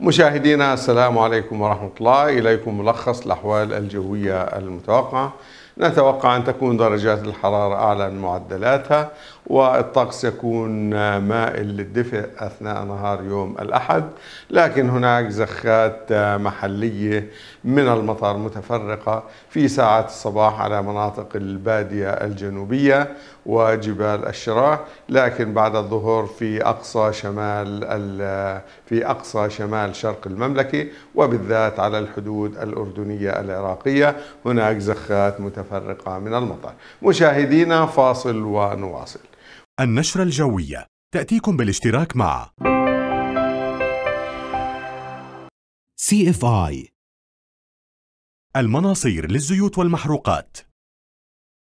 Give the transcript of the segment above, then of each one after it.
مشاهدينا السلام عليكم ورحمة الله. إليكم ملخص الأحوال الجوية المتوقعة. نتوقع أن تكون درجات الحرارة أعلى من معدلاتها. والطقس يكون مائل للدفء أثناء نهار يوم الأحد لكن هناك زخات محلية من المطر متفرقة في ساعات الصباح على مناطق البادية الجنوبية وجبال الشراء لكن بعد الظهر في أقصى شمال في أقصى شمال شرق المملكة وبالذات على الحدود الأردنية العراقية هناك زخات متفرقة من المطر مشاهدينا فاصل ونواصل. النشرة الجوية. تأتيكم بالاشتراك مع اي المناصير للزيوت والمحروقات.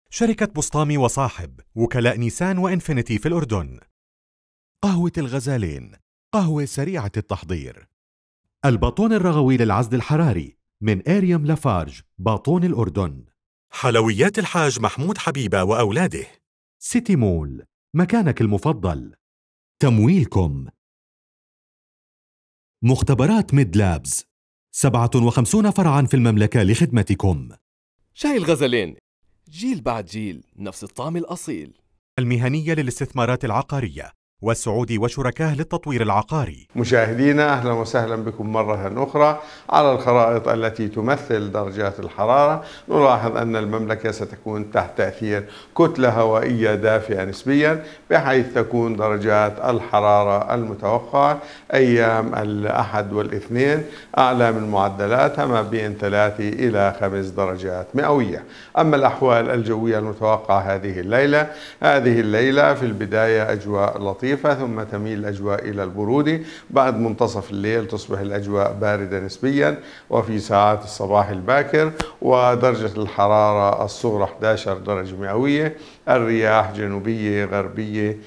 شركة بسطامي وصاحب وكلاء نيسان وإنفينيتي في الأردن. قهوة الغزالين. قهوة سريعة التحضير. الباطون الرغوي للعزل الحراري من أريم لافارج باطون الأردن. حلويات الحاج محمود حبيبة وأولاده. سيتي مول. مكانك المفضل. تمويلكم. مختبرات ميد لابز. 57 فرعا في المملكة لخدمتكم. شاي الغزلين. جيل بعد جيل نفس الطعم الأصيل. المهنية للاستثمارات العقارية. والسعودي وشركاه للتطوير العقاري. مشاهدينا أهلا وسهلا بكم مرة أخرى على الخرائط التي تمثل درجات الحرارة. نلاحظ أن المملكة ستكون تحت تأثير كتلة هوائية دافئة نسبيا بحيث تكون درجات الحرارة المتوقعة. أيام الأحد والإثنين أعلى من معدلاتها ما بين ثلاثة إلى خمس درجات مئوية. أما الأحوال الجوية المتوقعة هذه الليلة هذه الليلة في البداية أجواء لطيفة. لطيفة ثم تميل الأجواء إلى البرودة. بعد منتصف الليل تصبح الأجواء باردة نسبيا وفي ساعات الصباح الباكر ودرجة الحرارة الصغرى 11 درجة مئوية. الرياح جنوبية غربية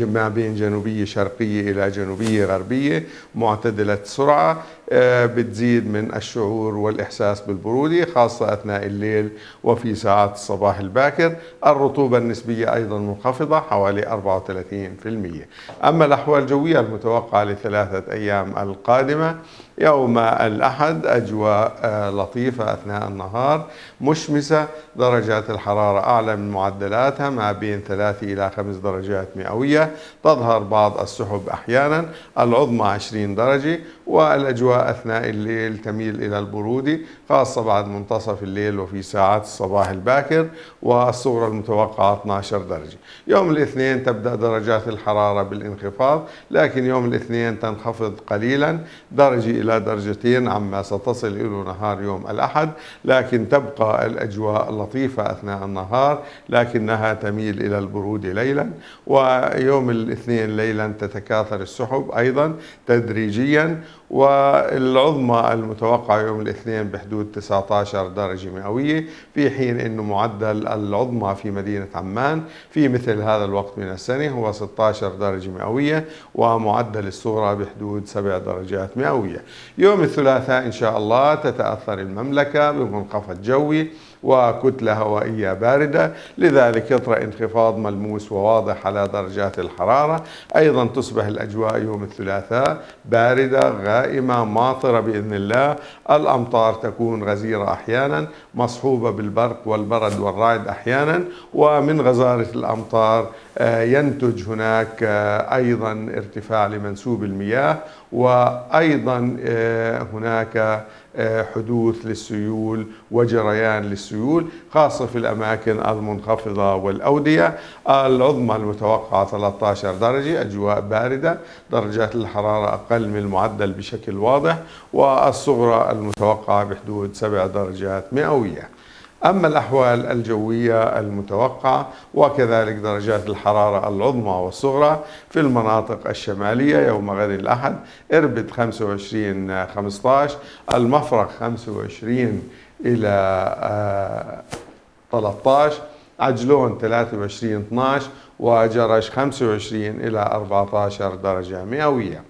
ما بين جنوبية شرقية إلى جنوبية غربية معتدلة السرعة آه، بتزيد من الشعور والإحساس بالبرودة خاصة أثناء الليل وفي ساعات الصباح الباكر. الرطوبة النسبية أيضا منخفضة حوالي 34% أما الأحوال الجوية المتوقعة لثلاثة أيام القادمة يوم الأحد أجواء آه، لطيفة أثناء النهار مشمسة درجات الحرارة أعلى من معدلاتها ما بين 3 إلى 5 درجات مئوية. تظهر بعض السحب أحيانا العظمى 20 درجة والأجواء أثناء الليل تميل إلى البرودة خاصة بعد منتصف الليل وفي ساعات الصباح الباكر والصغرى المتوقعة 12 درجة. يوم الاثنين تبدأ درجات الحرارة بالانخفاض لكن يوم الاثنين تنخفض قليلا درجة إلى درجتين عما ستصل إلى نهار يوم الأحد لكن تبقى الأجواء لطيفة أثناء النهار لكنها تميل إلى البرودة ليلا ويوم الاثنين ليلا تتكاثر السحب أيضا تدريجيا والعظمى المتوقعة يوم الاثنين بحدود 19 درجة مئوية في حين أنه معدل العظمى في مدينة عمان في مثل هذا الوقت من السنة هو 16 درجة مئوية ومعدل الصغرى بحدود 7 درجات مئوية. يوم الثلاثاء إن شاء الله تتأثر المملكة بمنخفض جوي وكتلة هوائية باردة. لذلك يطرأ انخفاض ملموس وواضح على درجات الحرارة. أيضا تصبح الأجواء يوم الثلاثاء باردة غائمة ماطرة بإذن الله. الأمطار تكون غزيرة أحيانا مصحوبة بالبرق والبرد والرعد أحيانا. ومن غزارة الأمطار آه، ينتج هناك آه، أيضا ارتفاع لمنسوب المياه. وأيضا آه، هناك حدوث للسيول وجريان للسيول خاصة في الأماكن المنخفضة والأودية. العظمى المتوقعة 13 درجة أجواء باردة درجات الحرارة أقل من المعدل بشكل واضح والصغرى المتوقعة بحدود 7 درجات مئوية. أما الأحوال الجوية المتوقعة وكذلك درجات الحرارة العظمى والصغرى في المناطق الشمالية يوم غد الأحد إربد 25 15 المفرق 25 إلى 13 آه، عجلون 23 12 وجرش 25 إلى 14 درجة مئوية.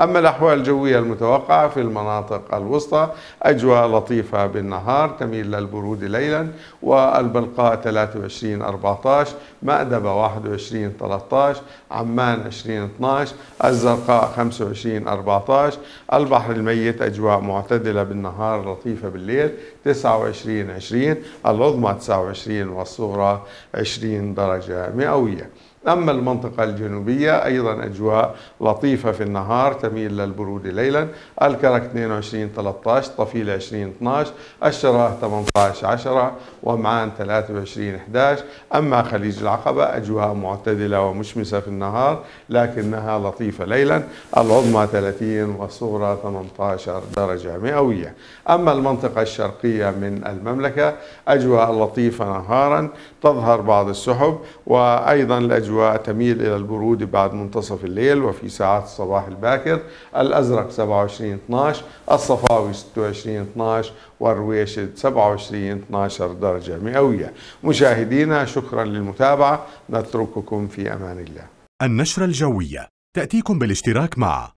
أما الأحوال الجوية المتوقعة في المناطق الوسطى أجواء لطيفة بالنهار تميل للبرود ليلا والبلقاء 23 14 مأدبة 21 13 عمان 20 12 الزرقاء 25 14 البحر الميت أجواء معتدلة بالنهار لطيفة بالليل 29 20 العظمى 29 والصغرى 20 درجة مئوية. أما المنطقة الجنوبية أيضا أجواء لطيفة في النهار تميل للبرود ليلا. الكرك 22 13 طفيلة 20 12 الشراه 18 10 ومعان 23 11 أما خليج العقبة أجواء معتدلة ومشمسة في النهار لكنها لطيفة ليلا. العظمى 30 والصغرى 18 درجة مئوية. أما المنطقة الشرقية من المملكة أجواء لطيفة نهارا تظهر بعض السحب وأيضا الأجواء الأجواء تميل إلى البرود بعد منتصف الليل وفي ساعات الصباح الباكر. الأزرق 27 12 الصفاوي 26 12 والرويشد 27 12 درجة مئوية. مشاهدينا شكرا للمتابعة. نترككم في أمان الله. النشرة الجوية. تأتيكم بالاشتراك مع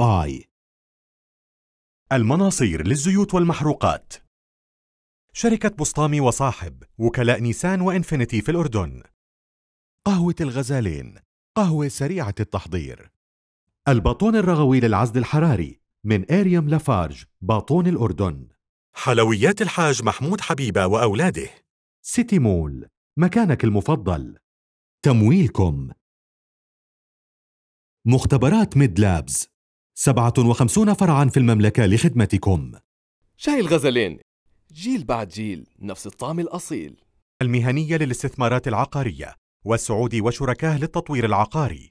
آي المناصير للزيوت والمحروقات. شركة بسطامي وصاحب وكلاء نيسان وإنفينيتي في الأردن. قهوة الغزالين قهوة سريعة التحضير. الباطون الرغوي للعزل الحراري من إيريوم لافارج باطون الأردن. حلويات الحاج محمود حبيبة وأولاده. سيتي مول مكانك المفضل. تمويلكم. مختبرات ميد لابز. 57 فرعا في المملكة لخدمتكم. شاي الغزلين جيل بعد جيل نفس الطعم الأصيل. المهنية للاستثمارات العقارية والسعودي وشركاه للتطوير العقاري.